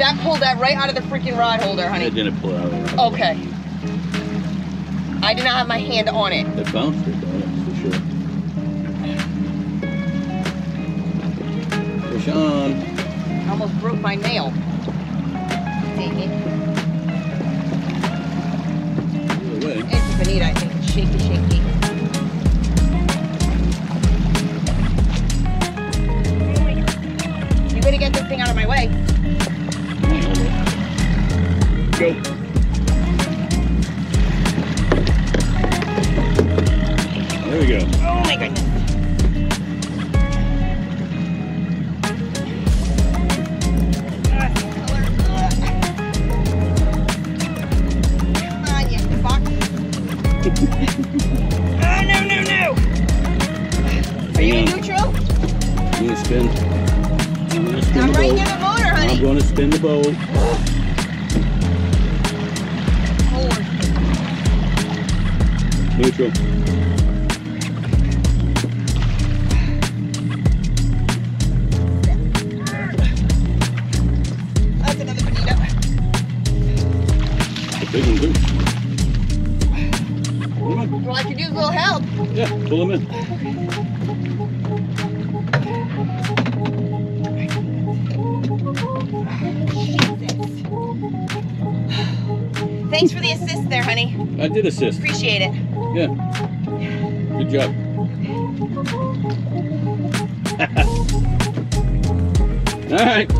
that pulled that right out of the freaking rod holder, honey. I honey. didn't pull it out. Okay. I did not have my hand on it. It bounced it though, that's for sure. Push on. I almost broke my nail. Take it. Either way. It's bonita, I think. It's shaky, shaky. You better get this thing out of my way. There we go. Oh my goodness. Come on, you fuck. Oh, no, no, no. Are you in neutral? I'm gonna spin. I'm gonna spin I'm the right boat. the motor, I'm gonna spin the boat. Neutral. That's another bonita. A big one too. Pull 'em in. Well, I could use a little help. Yeah, pull them in. Thanks for the assist there, honey. I did assist. Appreciate it. Yeah. Good job. All right.